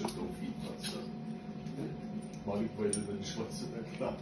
schon doof hinpasst. Mal ich wollte den Schwarzen klar.